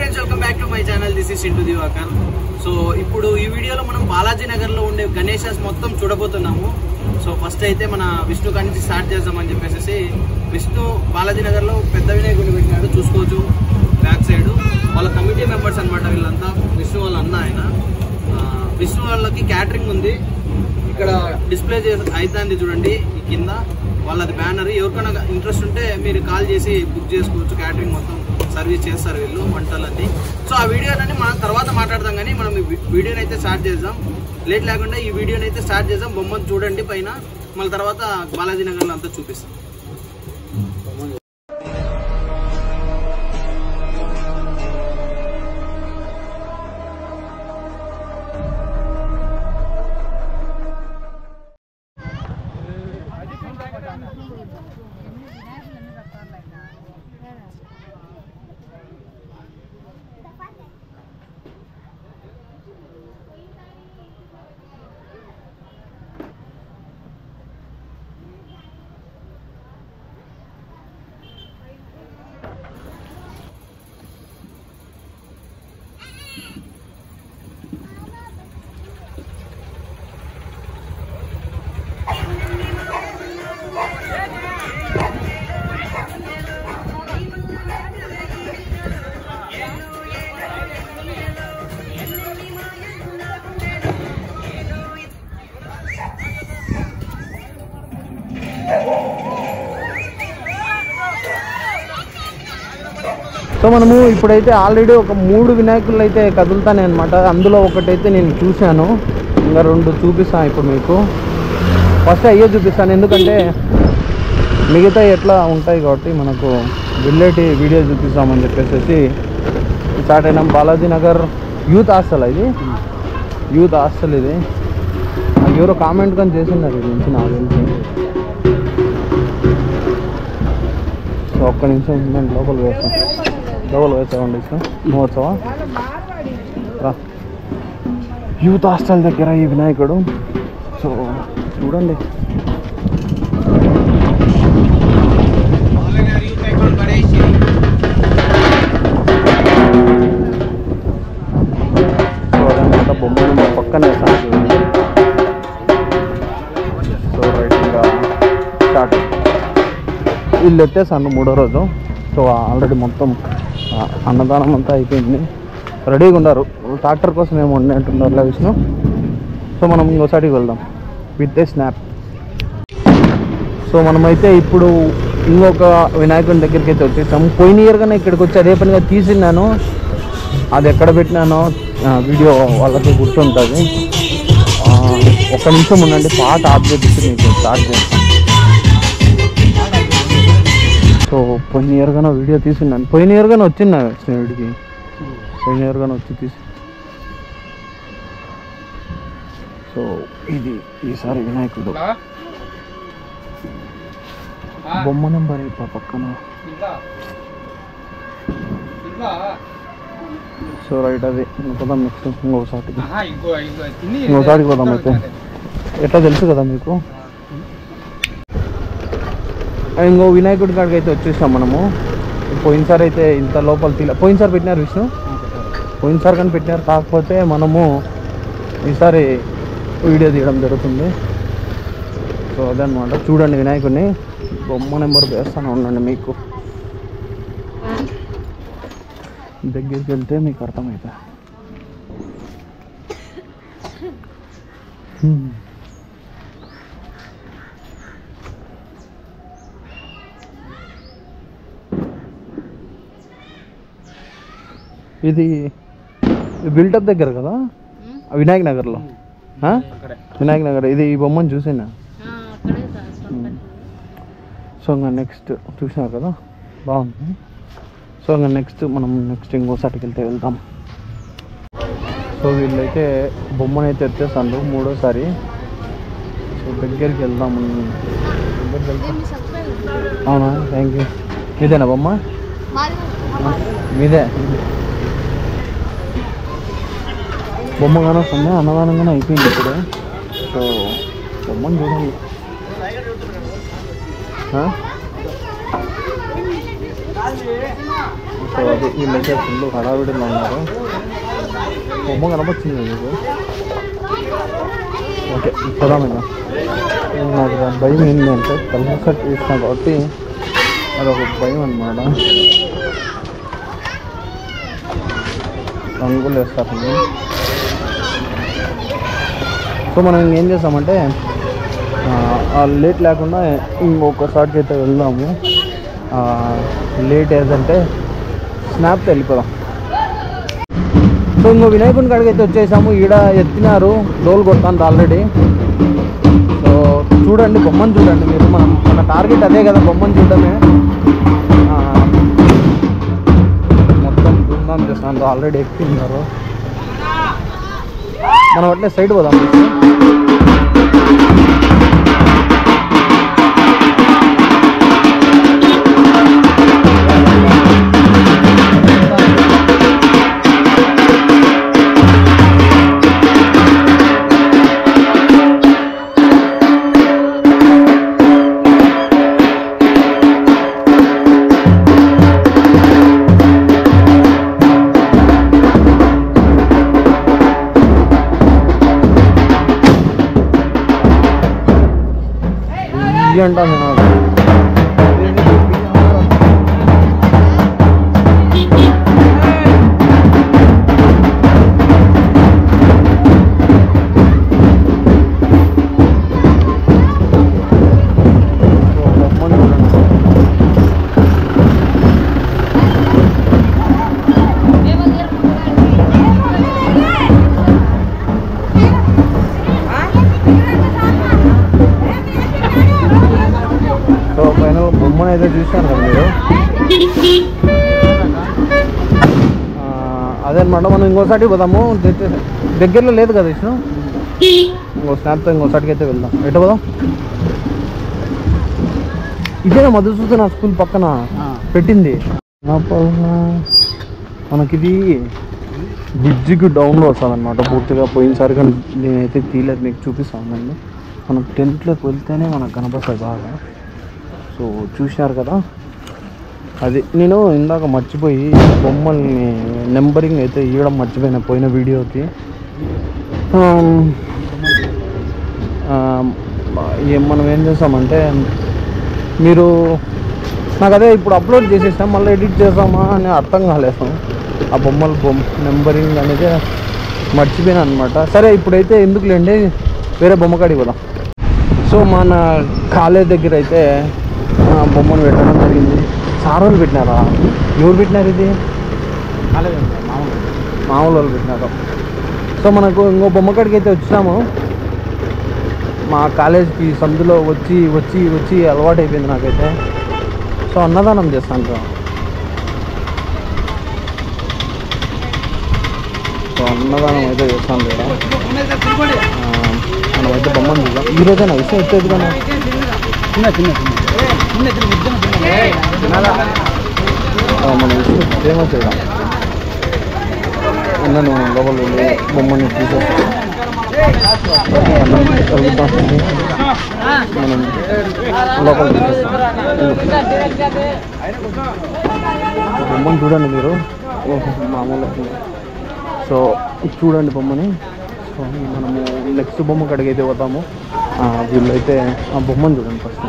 Friends welcome back to my channel this is into Diwakar so ఇప్పుడు ఈ వీడియోలో మనం బాలాజీ నగర్లో ఉండే గణేషస్ మొత్తం చూడబోతున్నాము. సో ఫస్ట్ అయితే మన విష్ణు కాడి నుంచి స్టార్ట్ చేద్దామని చెప్పేసి విష్ణు బాలాజీ నగర్లో పెద్ద వినాయకుడిని పెట్టినాడు. చూసుకోవచ్చు. బ్యాక్ సైడ్ వాళ్ళ కమిటీ మెంబర్స్ అనమాట వీళ్ళంతా. విష్ణు వాళ్ళ అన్న ఆయన. విష్ణు వాళ్ళకి క్యాటరింగ్ ఉంది. ఇక్కడ డిస్ప్లే చేసి అవుతుంది చూడండి ఈ కింద. వాళ్ళది బ్యానర్ ఎవరికైనా ఇంట్రెస్ట్ ఉంటే మీరు కాల్ చేసి బుక్ చేసుకోవచ్చు. క్యాటరింగ్ మొత్తం. సర్వీస్ చేస్తారు వీళ్ళు వంటలన్నీ సో ఆ వీడియోలన్నీ మనం తర్వాత మాట్లాడదాం కానీ మనం వీడియోని అయితే స్టార్ట్ చేద్దాం. లేట్ లేకుండా ఈ వీడియోని అయితే స్టార్ట్ చేద్దాం. బొమ్మను చూడండి పైన. మళ్ళీ తర్వాత బాలాజీ నగర్లో అంతా చూపిస్తాం. సో మనము ఇప్పుడైతే ఆల్రెడీ ఒక మూడు వినాయకులు అయితే కదులుతానే అనమాట అందులో ఒకటైతే నేను చూశాను. ఇంకా రెండు చూపిస్తాను ఇప్పుడు మీకు. ఫస్ట్ అయ్యే చూపిస్తాను. ఎందుకంటే మిగతా ఎట్లా ఉంటాయి కాబట్టి మనకు వెళ్ళేటి వీడియో చూపిస్తామని చెప్పేసి స్టార్ట్ అయినాం. బాలాజీ నగర్ యూత్ హాస్టల్ ఇది. యూత్ హాస్టల్ ఇది. నాకు ఎవరో కామెంట్ కానీ చేసినారు ఇది నుంచి నాకు తెలిసి సో ఒక్క నిమిషం నేను లోపల వేస్తాను. లోపల వేసామండి ఇష్టం నువ్వు వచ్చావా రా. యూత్ హాస్టల్ దగ్గర ఈ వినాయకుడు. సో చూడండి. బొమ్మను మా పక్కన వేసాను సో రైట్ ఇంకా స్టార్ట్. వీళ్ళు ఎత్తేసాను మూడో రోజు. సో ఆల్రెడీ మొత్తం అన్నదానం అంతా అయిపోయింది. రెడీగా ఉన్నారు. ట్రాక్టర్ కోసం ఏమో ఉన్నట్టున్నారు విష్ణు. సో మనం ఇంకోసారికి వెళ్దాం. With a snap. సో మనమైతే ఇప్పుడు ఇంకొక వినాయకుని దగ్గరికి అయితే వచ్చేసాము. పోయిన ఇయర్గానే ఇక్కడికి వచ్చి అదే పనిగా తీసిన్నాను. అది ఎక్కడ పెట్టినానో వీడియో వాళ్ళకి గుర్తుంటుంది. ఒక నిమిషం ఉండండి. పాట ఆప్ చేసి మీకు స్టార్ట్ చేస్తాను పోయిన ఇయర్గానే వీడియో తీసిన్నాను పోయిన ఇయర్గానే వచ్చింది నా వీడికి పోయిన ఇయర్గానే వచ్చి తీసి సో ఇది ఈసారి వినాయకుడు బొమ్మ నెంబర్ అయిపో పక్కన సో రైట్ అది పోదాం నెక్స్ట్ ఇంకోసారికి ఇంకోసారికి పోదాం అయితే ఎట్లా తెలుసు కదా మీకు ఇంకో వినాయకుడి కాడికి అయితే వచ్చేసాం మనము. పోయినసారి అయితే ఇంత లోపల తీల పోయినసారి పెట్టినారు విష్ణు. పోయినసారి కానీ పెట్టినారు. కాకపోతే మనము ఈసారి వీడియో తీయడం జరుగుతుంది. సో అదనమాట చూడండి వినాయకుడిని. బొమ్మ నెంబర్ వేస్తాను ఉండండి మీకు. దగ్గరికి వెళ్తే మీకు అర్థమవుతుంది ఇది బిల్టప్ దగ్గర కదా? వినాయక్ నగర్లో? వినాయక్ నగర్. ఇది ఈ బొమ్మను చూసినా? సో ఇంకా నెక్స్ట్ చూసినారు కదా? బాగుంది. సో ఇంకా నెక్స్ట్ మనం నెక్స్ట్ ఇంకోసారికి వెళ్తే వెళ్తాం. సో వీళ్ళైతే బొమ్మను అయితే ఎత్తేస్తాను మూడోసారి. సో దగ్గరికి వెళ్దాం. దగ్గరికి వెళ్తాం అవునా? థ్యాంక్ యూ మీదేనా బొమ్మ? మీదే? బొమ్మ కానీ వస్తుంది అన్నదానంగానే అయిపోయింది ఇప్పుడు. సో బొమ్మను చూడండి సో అది వీళ్ళైతే ఫుల్ హడావిడిలో ఉన్నారు. బొమ్మ కనపచ్చింది మీకు? ఓకే పోదాం ఇంకా. నాకు దాని భయం ఏంటంటే కలర్ కట్ వేసిన కాబట్టి అదొక భయం అనమాట రంగులు వేస్తారు సో మనం ఇంకేం చేస్తామంటే ఆ, లేట్ లేకుండా ఇంకొకసారికి అయితే వెళ్దాము. లేట్ ఏదంటే స్నాప్తో వెళ్ళిపోదాం. సో ఇంకో వినాయకుని కాడికి అయితే వచ్చేసాము. ఈడ ఎత్తినారు డోల్ కొడతాను ఆల్రెడీ. సో చూడండి బొమ్మను చూడండి మీరు. మనం మన టార్గెట్ అదే కదా బొమ్మను చూడడమే. మొత్తం ధూమ్ధాం చేస్తాను ఆల్రెడీ ఎక్కిన్నారు మనం అట్లే సైడ్ పోదాం 한다면 అదనమాట మనం ఇంకోసారి పోదాము. దగ్గ- దగ్గరలో లేదు కదా విష్ణు? ఇంకో స్నాప్తో ఇంకోసారికి అయితే వెళ్దాం. ఎటు పోదాం? ఇదేనా మధుసూదన స్కూల్ పక్కన? పెట్టింది. నా మనకిది బ్రిడ్జికి డౌన్లో వస్తుంది అనమాట పూర్తిగా పోయినసారి కానీ నేనైతే తీయలేదు మీకు చూపిస్తానండి మనం టెంట్లోకి వెళ్తేనే మనకు కనపస్తుంది బాగా. సో చూశారు కదా? అది నేను ఇందాక మర్చిపోయి బొమ్మల్ని నెంబరింగ్ అయితే ఇవ్వడం మర్చిపోయిన పోయిన వీడియోకి. మనం ఏం చేస్తామంటే మీరు నాకు అదే ఇప్పుడు అప్లోడ్ చేసేసాం మళ్ళీ ఎడిట్ చేస్తామా అని అర్థం కాలేసాం ఆ బొమ్మల బొమ్మ నెంబరింగ్ అనేది మర్చిపోయాను అనమాట సరే ఇప్పుడైతే ఎందుకులేండి వేరే బొమ్మ కాడికి పోదాం. సో మన కాలేజ్ దగ్గర అయితే బొమ్మను పెట్టడం జరిగింది. సార్ వాళ్ళు పెట్టినారా? ఎవరు పెట్టినారు ఇది? మామూలు. వాళ్ళు పెట్టినారు. సో మనకు ఇంకో బొమ్మకాడికి అయితే వచ్చాము. మా కాలేజ్కి సందులో వచ్చి వచ్చి వచ్చి అలవాటు అయిపోయింది నాకైతే. సో అన్నదానం చేస్తాను సో అన్నదానం అయితే చేస్తాను కదా మనమైతే బొమ్మను చూద్దాం ఈ రోజే నా విషయం వచ్చేది కానీ మన విషయం ఫేమస్ చేయడం ఉన్నాను లోపల బొమ్మని తీసేస్తాం మనం లోపల బొమ్మను చూడండి మీరు. మామూలు సో చూడండి బొమ్మని. సో మనము నెక్స్ట్ బొమ్మ కాడికి అయితే పోతాము. వీళ్ళు వీళ్ళైతే ఆ బొమ్మను చూడండి ఫస్ట్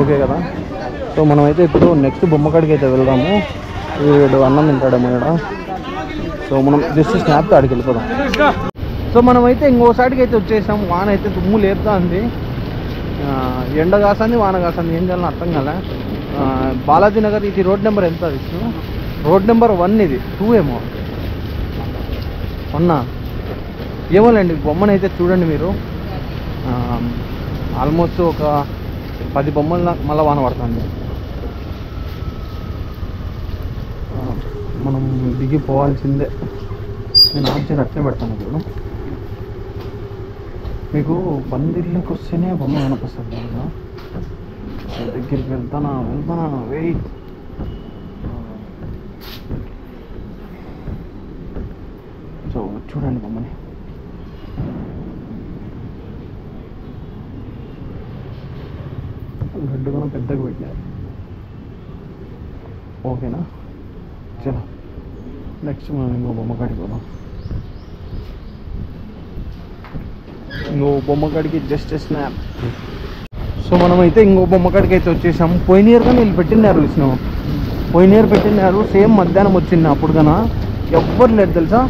ఓకే కదా? సో మనమైతే ఇప్పుడు నెక్స్ట్ బొమ్మ కాడికి అయితే వెళ్దాము. వీడు అన్నం తింటాడేమో ఇక్కడ సో మనం జస్ట్ స్నాప్ ఆడికి వెళ్ళిపోదాం సో మనమైతే ఇంకోసారికి అయితే వచ్చేసాం. వాన అయితే దుమ్ము లేపుతా ఉంది ఎండ కాసంది వాన కాసంది. ఏం చేయాలని అర్థం కదా బాలాజీ నగర్ ఇది రోడ్ నెంబర్ ఎంత విష్ణు? రోడ్ నెంబర్ వన్ ఇది. టూ ఏమో. వన్నా ఏమోలేండి బొమ్మను అయితే చూడండి మీరు. ఆల్మోస్ట్ ఒక పది బొమ్మల మళ్ళీ వాన పడుతుంది ఆ, మనం దిగిపోవాల్సిందే నేను ఆప్షన్ అట్లే పెడతాను ఇప్పుడు మీకు పందిళ్ళకి వస్తేనే బొమ్మ కనిపిస్తుంది కదా. దగ్గరికి వెళ్తానా వెళ్తానా? వెయిట్. సో చూడండి బొమ్మని. గడ్డు కూడా పెద్దగా పెట్టారు. ఓకేనా? చలో. నెక్స్ట్ మనం ఇంకో బొమ్మ కాడికి పోదాం ఇంకో బొమ్మ కాడికి జస్ట్ స్నాప్ సో మనమైతే ఇంకో బొమ్మ కాడికి అయితే వచ్చేసాము. పోయిన ఇయర్ కానీ వీళ్ళు పెట్టినారు విష్ణు పోయిన ఇయర్ పెట్టినారు సేమ్ మధ్యాహ్నం వచ్చింది అప్పుడు కన్నా ఎవ్వరు లేదు తెలుసా?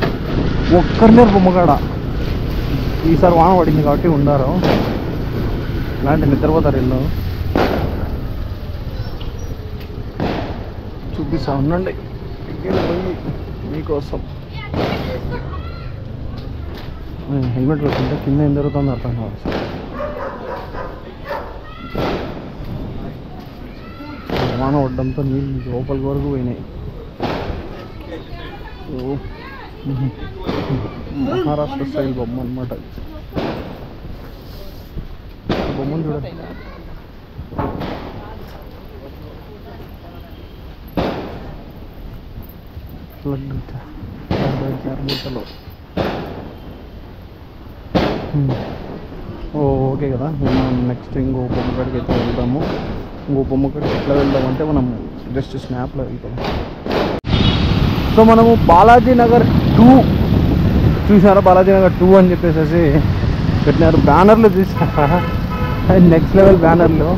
ఒక్కరినేరు బొమ్మకాడ ఈసారి వాన పడింది కాబట్టి ఉండారు. ఇలాంటి నిద్రపోతారు ఇల్లు చూపిస్తా ఉండండి. పోయి మీకోసం. హెల్మెట్ పెట్టుకుంటే కింద ఏం జరుగుతుందో అర్థం కావచ్చు వాన పడ్డంతో నీళ్ళు లోపలికి వరకు పోయినాయి. ఓ. మహారాష్ట్ర స్టైల్ బొమ్మ అనమాట బొమ్మను చూడండి ఫ్లడ్ మూటలో hmm. ఓ ఓకే కదా. మనం నెక్స్ట్ ఇంకో బొమ్మ కాడికి అయితే వెళ్దాము. ఇంకో బొమ్మ కాడికి ఎట్లా వెళ్దామంటే మనం జస్ట్ స్నాప్లో వెళ్తాం. సో మనము బాలాజీ నగర్ టూ చూసారా బాలాజీ నగర్ టూ అని చెప్పేసి పెట్టినారు. బ్యానర్లు చూసారా నెక్స్ట్ లెవెల్ బ్యానర్లు.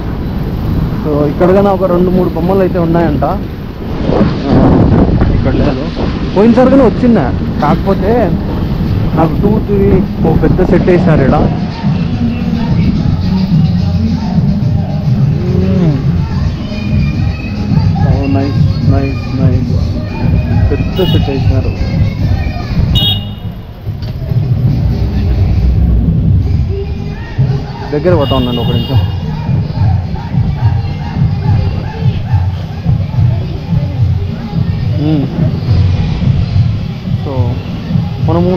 సో ఇక్కడ ఒక రెండు మూడు బొమ్మలు అయితే ఉన్నాయంట. ఇక్కడ లేదు పోయినసారి కానీ వచ్చిందా కాకపోతే నాకు టూ త్రీ ఓ పెద్ద సెట్ వేసినారు ఇక్కడ నైస్ నైస్ నైస్ పెద్ద సెట్ వేసినారు దగ్గర పోతా ఉన్నాను ఒక నిమిషం. సో మనము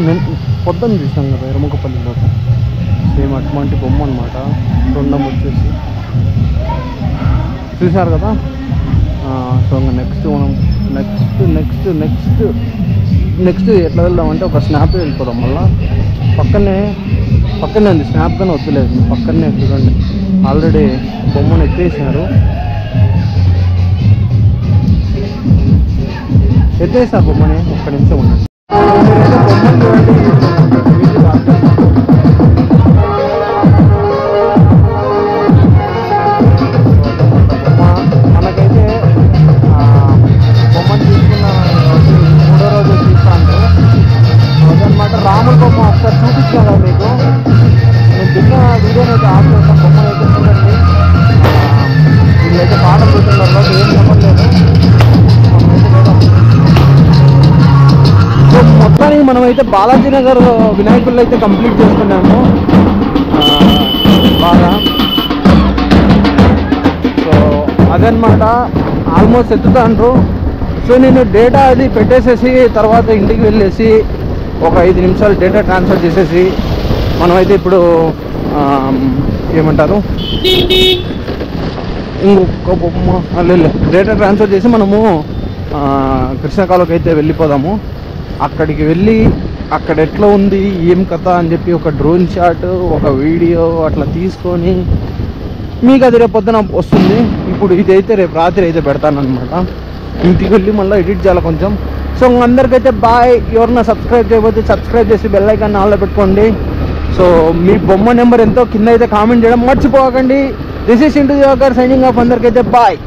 పొద్దున్న చూసాం కదా ఎరముకపల్లిలో సేమ్ అటువంటి బొమ్మ అనమాట రెండం వచ్చేసి. చూశారు కదా? సో ఇంకా నెక్స్ట్ మనం నెక్స్ట్ నెక్స్ట్ నెక్స్ట్ నెక్స్ట్ ఎట్లా వెళ్దామంటే ఒక స్నాప్ వెళ్ళిపోదాం మళ్ళీ. పక్కనే పక్కనే ఉంది. స్నాప్ కానీ వద్దులేదు. పక్కనే చూడండి ఆల్రెడీ బొమ్మను ఎత్తేసినారు. ఎత్తేసారు బొమ్మని ఒక్క నిమిషం ఉండండి అయితే బాలాజీ నగర్ వినాయకుళ్ళు అయితే కంప్లీట్ చేసుకున్నాము బాగా. సో అదనమాట ఆల్మోస్ట్ ఎత్తుతాండ్రు. సో నేను డేటా అది పెట్టేసేసి తర్వాత ఇంటికి వెళ్ళేసి ఒక ఐదు నిమిషాలు డేటా ట్రాన్స్ఫర్ చేసేసి మనమైతే ఇప్పుడు ఏమంటారు? ఇంకొక డేటా ట్రాన్స్ఫర్ చేసి మనము కృష్ణకాలకి అయితే వెళ్ళిపోదాము. అక్కడికి వెళ్ళి అక్కడ ఎట్లా ఉంది ఏం కథ అని చెప్పి ఒక డ్రోన్ షాట్ ఒక వీడియో అట్లా తీసుకొని మీకు అది రేపు పొద్దున వస్తుంది. ఇప్పుడు ఇదైతే రేపు రాత్రి అయితే పెడతానమాట ఇంటికి వెళ్ళి మళ్ళీ ఎడిట్ చేయాలి కొంచెం. సో అందరికైతే బాయ్ ఎవరన్నా సబ్స్క్రైబ్ చేయకపోతే సబ్స్క్రైబ్ చేసి బెల్ ఐకాన్ ఆన్లో పెట్టుకోండి. సో మీ బొమ్మ నెంబర్ ఎంతో కింద అయితే కామెంట్ చేయడం మర్చిపోకండి. దిస్ ఇస్ ఇంటూ యోగర్ సైనింగ్ ఆఫ్ అందరికైతే బాయ్